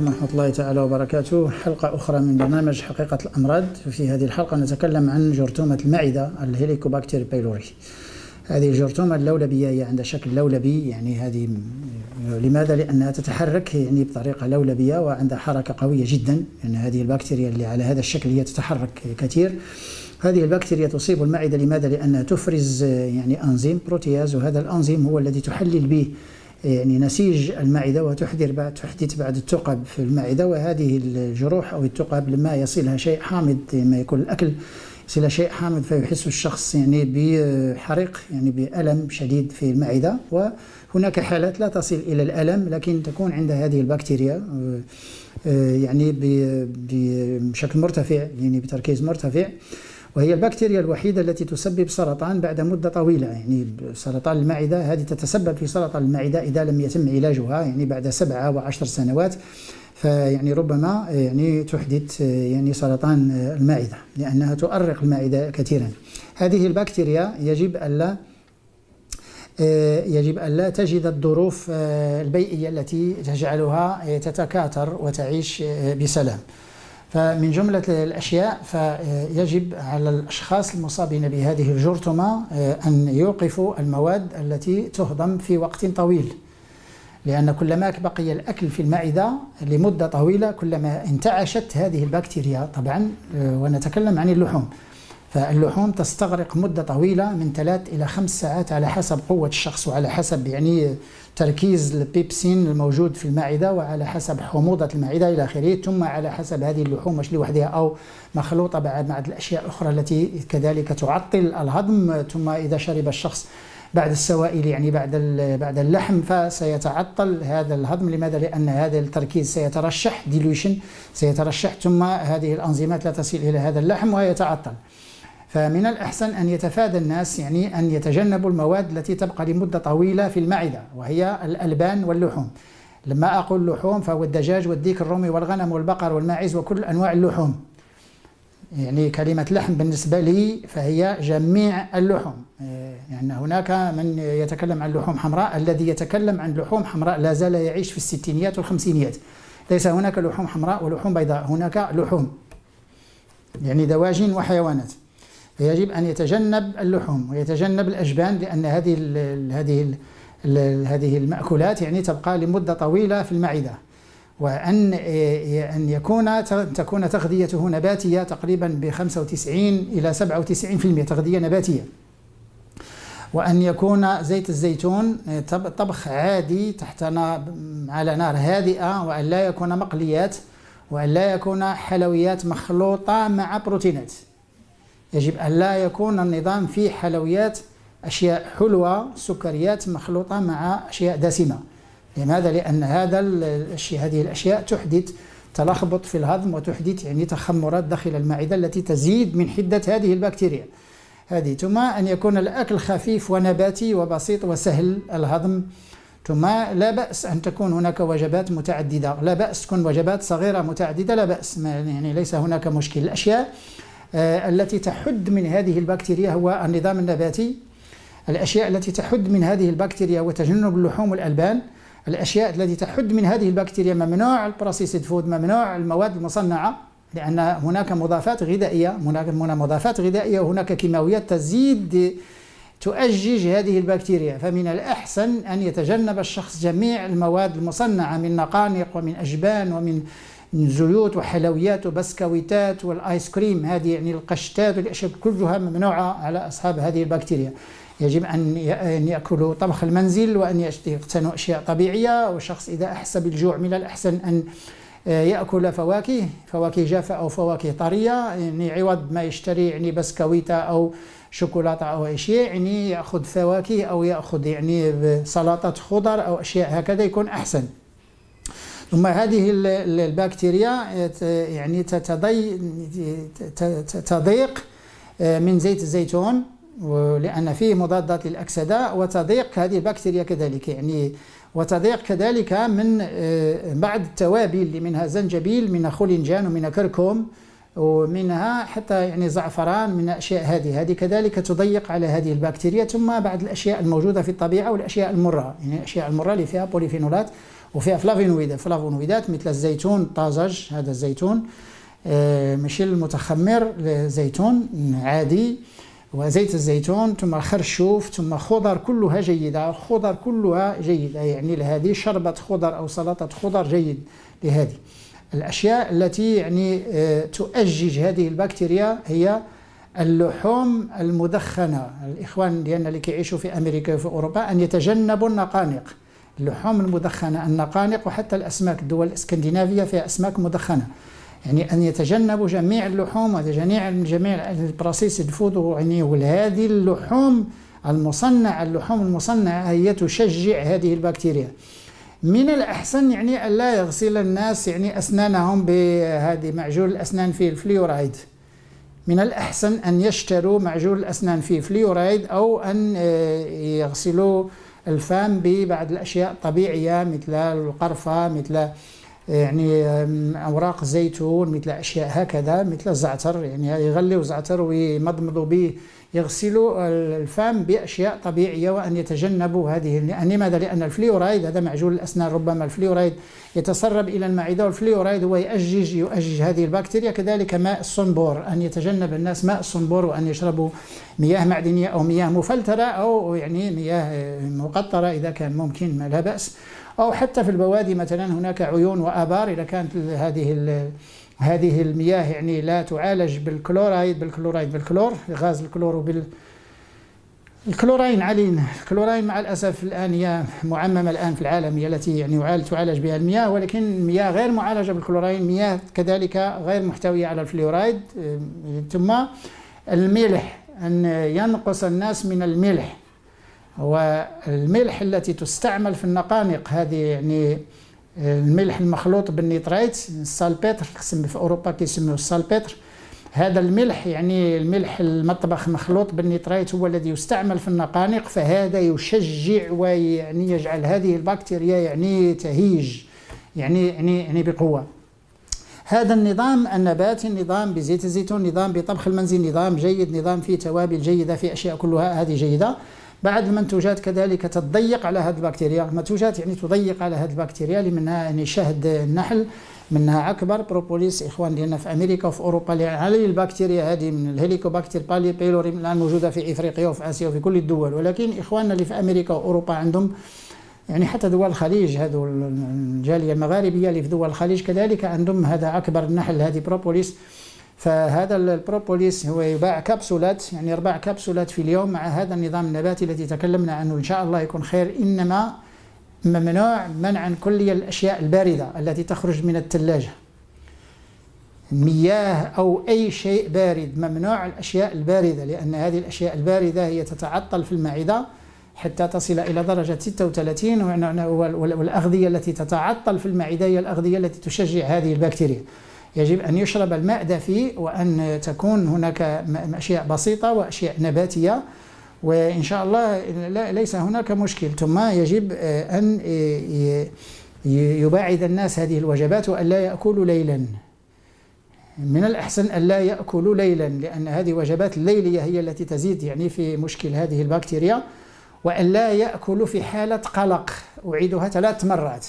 عليكم ورحمة الله تعالى وبركاته. حلقة أخرى من برنامج حقيقة الأمراض. في هذه الحلقة نتكلم عن جرثومة المعدة ال Helicobacter pylori هذه الجرثومة اللولبية هي عندها شكل لولبي يعني هذه لماذا؟ لأنها تتحرك يعني بطريقة لولبية وعندها حركة قوية جدا. يعني هذه البكتيريا اللي على هذا الشكل هي تتحرك كثير. هذه البكتيريا تصيب المعدة لماذا؟ لأنها تفرز يعني أنزيم بروتياز وهذا الأنزيم هو الذي تحلل به يعني نسيج المعدة وتحذر بعد تحدث بعد الثقب في المعدة وهذه الجروح أو الثقب لما يصلها شيء حامض لما يكون الأكل يصلها شيء حامض فيحس الشخص يعني بحريق يعني بألم شديد في المعدة. وهناك حالات لا تصل إلى الألم لكن تكون عند هذه البكتيريا آه، يعني بشكل مرتفع يعني بتركيز مرتفع. وهي البكتيريا الوحيدة التي تسبب سرطان بعد مدة طويلة. يعني سرطان المعدة هذه تتسبب في سرطان المعدة إذا لم يتم علاجها يعني بعد سبعة وعشر سنوات. فيعني ربما يعني تحدث يعني سرطان المعدة لأنها تؤرق المعدة كثيرا. هذه البكتيريا يجب ألا يجب ألا تجد الظروف البيئية التي تجعلها تتكاثر وتعيش بسلام. فمن جملة الأشياء فيجب على الأشخاص المصابين بهذه الجرثومة آه، أن يوقفوا المواد التي تهضم في وقت طويل. لأن كلما بقي الأكل في المعدة لمدة طويلة كلما انتعشت هذه البكتيريا طبعا آه، ونتكلم عن اللحوم. فاللحوم تستغرق مدة طويلة من ثلاث إلى خمس ساعات على حسب قوة الشخص وعلى حسب يعني تركيز البيبسين الموجود في المعدة وعلى حسب حموضة المعدة إلى آخره. ثم على حسب هذه اللحوم مش لوحدها أو مخلوطة بعد مع الأشياء الأخرى التي كذلك تعطل الهضم. ثم إذا شرب الشخص بعد السوائل يعني بعد بعد اللحم فسيتعطل هذا الهضم. لماذا؟ لأن هذا التركيز سيترشح dilution سيترشح. ثم هذه الأنزيمات لا تصل إلى هذا اللحم ويتعطل. فمن الأحسن أن يتفادى الناس يعني أن يتجنبوا المواد التي تبقى لمدة طويلة في المعدة وهي الألبان واللحوم. لما أقول لحوم فهو الدجاج والديك الرومي والغنم والبقر والماعز وكل أنواع اللحوم. يعني كلمة لحم بالنسبة لي فهي جميع اللحوم. يعني هناك من يتكلم عن لحوم حمراء الذي يتكلم عن لحوم حمراء لا زال يعيش في الستينيات والخمسينيات. ليس هناك لحوم حمراء ولحوم بيضاء هناك لحوم. يعني دواجن وحيوانات. فيجب أن يتجنب اللحوم ويتجنب الأجبان لأن هذه ال هذه ال هذه المأكولات يعني تبقى لمدة طويلة في المعدة. وأن أن يكون تكون تغذيته نباتية تقريبا ب 95 إلى 97% تغذية نباتية. وأن يكون زيت الزيتون طبخ عادي تحت على نار هادئة وأن لا يكون مقليات وأن لا يكون حلويات مخلوطة مع بروتينات. يجب أن لا يكون النظام فيه حلويات أشياء حلوة سكريات مخلوطة مع أشياء دسمة. لماذا؟ لأن هذا الأشياء هذه الأشياء تحدث تلخبط في الهضم وتحدث يعني تخمرات داخل المعدة التي تزيد من حدة هذه البكتيريا. هذه ثم أن يكون الأكل خفيف ونباتي وبسيط وسهل الهضم. ثم لا بأس أن تكون هناك وجبات متعددة. لا بأس تكون وجبات صغيرة متعددة لا بأس. يعني ليس هناك مشكل. الأشياء التي تحد من هذه البكتيريا هو النظام النباتي. الأشياء التي تحد من هذه البكتيريا وتجنب اللحوم والألبان الأشياء التي تحد من هذه البكتيريا ممنوع ال processed food ممنوع المواد المصنعة لأن هناك مضافات غذائية هناك مضافات غذائية وهناك كيماويات تزيد تؤجج هذه البكتيريا. فمن الأحسن أن يتجنب الشخص جميع المواد المصنعة من نقانق ومن أجبان ومن زيوت وحلويات وبسكويتات والايس كريم هذه يعني القشتات والأشياء كلها ممنوعة على أصحاب هذه البكتيريا. يجب أن يأكلوا طبخ المنزل وأن يقتنوا أشياء طبيعية والشخص إذا احس بالجوع من الأحسن أن آه، يأكل فواكه فواكه جافة أو فواكه طرية يعني عوض ما يشتري يعني بسكويتة أو شوكولاتة أو اشياء يعني يأخذ فواكه أو يأخذ يعني سلطة خضر أو أشياء هكذا يكون أحسن. ثم هذه البكتيريا يعني تضيق آه، من زيت الزيتون لأن فيه مضادات للأكسدة وتضيق هذه البكتيريا كذلك يعني وتضيق كذلك من آه، بعض التوابل اللي منها زنجبيل من خولنجان ومن كركم ومنها حتى يعني زعفران من الاشياء هذه. هذه كذلك تضيق على هذه البكتيريا ثم بعض الأشياء الموجودة في الطبيعة والأشياء المرة يعني الأشياء المرة اللي فيها بوليفينولات. وفيها فلافينويدات فلافونويدات مثل الزيتون الطازج هذا الزيتون. آه، ماشي المتخمر زيتون عادي. وزيت الزيتون ثم خرشوف ثم خضر كلها جيدة. خضر كلها جيدة يعني لهذه شربة خضر أو سلطة خضر جيد لهذه. الأشياء التي يعني آه، تؤجج هذه البكتيريا هي اللحوم المدخنة. الإخوان ديالنا اللي كيعيشوا في أمريكا وفي أوروبا أن يتجنبوا النقانق. اللحوم المدخنة النقانق وحتى الأسماك الدول الإسكندنافية فيها أسماك مدخنة. يعني أن يتجنبوا جميع اللحوم وجميع جميع ال processed food يعني وهذه اللحوم المصنعة اللحوم المصنعة هي تشجع هذه البكتيريا. من الأحسن يعني ألا يغسل الناس يعني أسنانهم بهذه معجون الأسنان فيه الفليورايد. من الأحسن أن يشتروا معجون الأسنان فيه فليورايد أو أن آه، يغسلوا الفم ببعض الأشياء الطبيعية مثل القرفة مثل يعني أوراق الزيتون مثل أشياء هكذا مثل الزعتر يعني يغلوا زعتر ويمضمضوا به يغسلوا الفم بأشياء طبيعية وأن يتجنبوا هذه لماذا؟ لأن الفليورايد هذا معجون الأسنان ربما الفليورايد يتسرب إلى المعدة والفليورايد هو يؤجج يؤجج هذه البكتيريا كذلك ماء الصنبور أن يتجنب الناس ماء الصنبور وأن يشربوا مياه معدنية أو مياه مفلترة أو يعني مياه مقطرة إذا كان ممكن ما لا بأس. أو حتى في البوادي مثلا هناك عيون وآبار إذا كانت هذه هذه المياه يعني لا تعالج بال chloride بال chloride بالكلور غاز الكلور وبال الكلوراين علين الكلوراين مع الأسف الآن هي معممة الآن في العالم هي التي يعني تعالج بها المياه ولكن المياه غير معالجة بالكلوراين مياه كذلك غير محتوية على الفلورايد. ثم الملح أن ينقص الناس من الملح. والملح التي تستعمل في النقانق هذه يعني الملح المخلوط بال nitrite ال salpêtre في أوروبا كيسموه ال salpêtre هذا الملح يعني الملح المطبخ مخلوط بال nitrite هو الذي يستعمل في النقانق فهذا يشجع ويعني يجعل هذه البكتيريا يعني تهيج يعني يعني يعني بقوة. هذا النظام النباتي النظام بزيت الزيتون نظام بطبخ المنزل نظام جيد نظام فيه توابل جيدة في أشياء كلها هذه جيدة. بعض المنتوجات كذلك تضيق على هذه البكتيريا. المنتوجات يعني تضيق على هذه البكتيريا اللي منها يعني شهد النحل. منها أكبر بروبوليس إخوان ديالنا في أمريكا وفي أوروبا على البكتيريا. هذه من ال Helicobacter py pylori الان موجودة في إفريقيا وفي آسيا وفي كل الدول. ولكن إخواننا اللي في أمريكا وأوروبا عندهم يعني حتى دول الخليج هذو الجالية المغاربية اللي في دول الخليج كذلك عندهم هذا عكبر النحل هذه بروبوليس فهذا البروبوليس هو يباع كبسولات يعني أربع كبسولات في اليوم مع هذا النظام النباتي الذي تكلمنا عنه. إن شاء الله يكون خير. إنما ممنوع منعا كليا الأشياء الباردة التي تخرج من الثلاجة مياه أو أي شيء بارد ممنوع الأشياء الباردة لأن هذه الأشياء الباردة هي تتعطل في المعدة حتى تصل إلى درجة 36 والأغذية التي تتعطل في المعدة هي الأغذية التي تشجع هذه البكتيريا. يجب أن يشرب الماء دافي وأن تكون هناك أشياء بسيطة وأشياء نباتية وإن شاء الله ليس هناك مشكل. ثم يجب آه، أن يباعد الناس هذه الوجبات وأن لا يأكلوا ليلا. من الأحسن أن لا يأكلوا ليلا لأن هذه وجبات الليلية هي التي تزيد يعني في مشكل هذه البكتيريا. وأن لا يأكلوا في حالة قلق. أعيدها ثلاث مرات.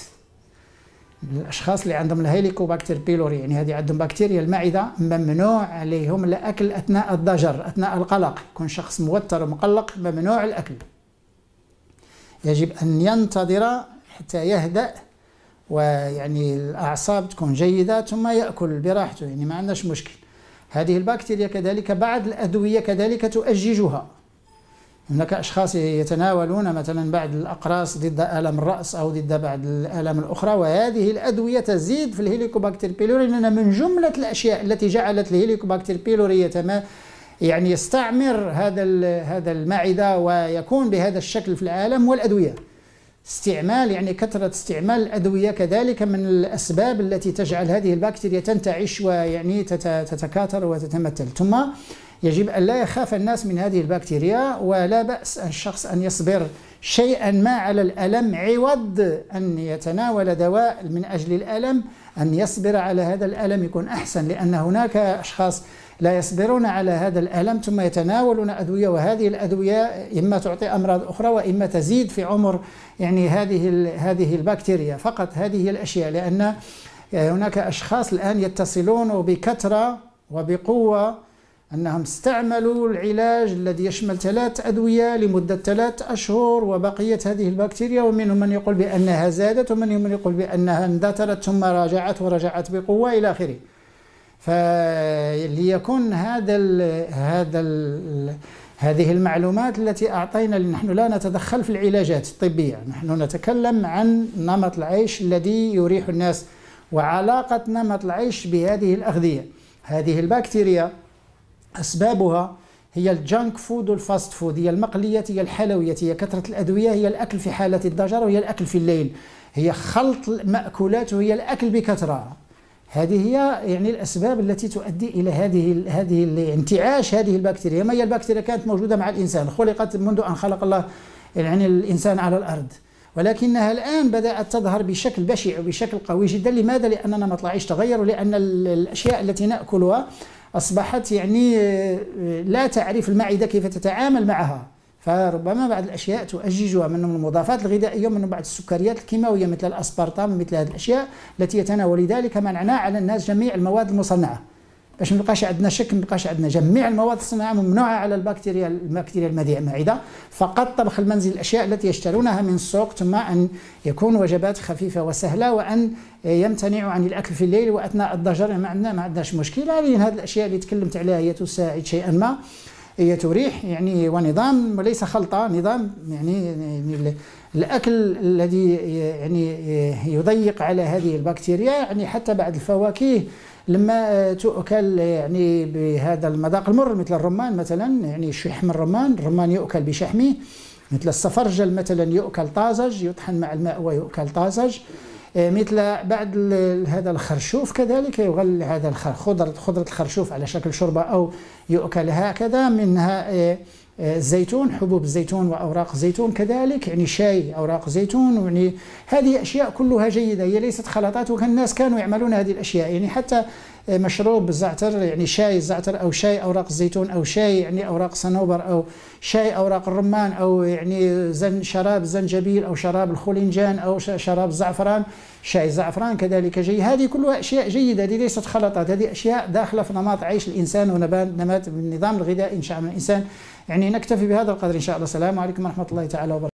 الأشخاص اللي عندهم ال Helicobacter pylori يعني هذه عندهم بكتيريا المعدة ممنوع عليهم الأكل أثناء الضجر أثناء القلق. يكون شخص موتر ومقلق ممنوع الأكل. يجب أن ينتظر حتى يهدأ ويعني الأعصاب تكون جيدة ثم يأكل براحته يعني ما عندناش مشكل. هذه البكتيريا كذلك بعض الأدوية كذلك تؤججها. هناك أشخاص يتناولون مثلا بعض الأقراص ضد ألم الرأس أو ضد بعض الآلام الأخرى وهذه الأدوية تزيد في ال Helicobacter pylori لأن من جملة الأشياء التي جعلت ال Helicobacter pylori يتما يعني يستعمر هذا هذا المعدة ويكون بهذا الشكل في العالم والأدوية استعمال يعني كثرة استعمال الأدوية كذلك من الأسباب التي تجعل هذه البكتيريا تنتعش ويعني تتكاثر وتتمثل. ثم يجب أن لا يخاف الناس من هذه البكتيريا ولا بأس الشخص أن يصبر شيئا ما على الألم. عوض أن يتناول دواء من أجل الألم أن يصبر على هذا الألم يكون أحسن لأن هناك أشخاص لا يصبرون على هذا الألم ثم يتناولون أدوية وهذه الأدوية إما تعطي أمراض أخرى وإما تزيد في عمر يعني هذه هذه البكتيريا. فقط هذه الأشياء لأن هناك أشخاص الآن يتصلون بكثرة وبقوة أنهم استعملوا العلاج الذي يشمل ثلاث أدوية لمدة ثلاث أشهر وبقية هذه البكتيريا ومنهم من يقول بأنها زادت ومنهم من يقول بأنها اندثرت ثم راجعت ورجعت بقوة إلى آخره. فليكن هذا ال هذا ال هذه المعلومات التي أعطينا نحن لا نتدخل في العلاجات الطبية. نحن نتكلم عن نمط العيش الذي يريح الناس وعلاقة نمط العيش بهذه الأغذية. هذه البكتيريا أسبابها هي ال junk food وال fast food هي المقليات هي الحلويات هي كثرة الأدوية هي الأكل في حالة الضجر وهي الأكل في الليل. هي خلط المأكولات وهي الأكل بكثرة. هذه هي يعني الأسباب التي تؤدي إلى هذه هذه انتعاش هذه البكتيريا. ما هي البكتيريا؟ كانت موجودة مع الإنسان. خلقت منذ أن خلق الله يعني الإنسان على الأرض. ولكنها الآن بدأت تظهر بشكل بشع وبشكل قوي جدا. لماذا؟ لأن نمط العيش تغير ولان الأشياء التي نأكلها أصبحت يعني لا تعرف المعدة كيف تتعامل معها. فربما بعض الأشياء تؤججها من المضافات الغذائية ومن بعض السكريات الكيماوية مثل الاسبرتام مثل هذه الأشياء التي يتناول لذلك منعنا على الناس جميع المواد المصنعة. باش ما يبقاش عندنا شك ما يبقاش عندنا جميع المواد الصناعية ممنوعة على البكتيريا البكتيريا المعده فقط طبخ المنزل الأشياء التي يشترونها من السوق ثم أن يكون وجبات خفيفة وسهلة وأن يمتنعوا عن الأكل في الليل وأثناء الضجر. ما عندنا ما عندناش مشكل هذه الأشياء اللي تكلمت عليها هي تساعد شيئا ما. هي تريح يعني ونظام وليس خلطة نظام يعني, الأكل الذي يعني يضيق على هذه البكتيريا. يعني حتى بعد الفواكه لما تؤكل يعني بهذا المذاق المر مثل الرمان مثلا يعني شحم الرمان الرمان يؤكل بشحمه مثل الصفرجل مثلا يؤكل طازج يطحن مع الماء ويؤكل طازج آه، مثل بعد هذا الخرشوف كذلك يغل هذا خضرة خضرة الخرشوف على شكل شوربة أو يؤكل هكذا منها آه، آه، الزيتون حبوب الزيتون وأوراق الزيتون كذلك يعني شاي أوراق زيتون يعني هذه أشياء كلها جيدة هي ليست خلطات وكان الناس كانوا يعملون هذه الأشياء يعني حتى مشروب الزعتر يعني شاي الزعتر أو شاي أوراق الزيتون أو شاي يعني أوراق صنوبر أو شاي أوراق الرمان أو يعني زن شراب الزنجبيل أو شراب الخولنجان أو شراب الزعفران شاي الزعفران كذلك جيد. هذه كلها أشياء جيدة هذه ليست خلطات هذه أشياء داخلة في نمط عيش الإنسان ونمات النظام الغذائي إن شاء الله الإنسان يعني نكتفي بهذا القدر إن شاء الله. السلام عليكم ورحمة الله تعالى وبركاته.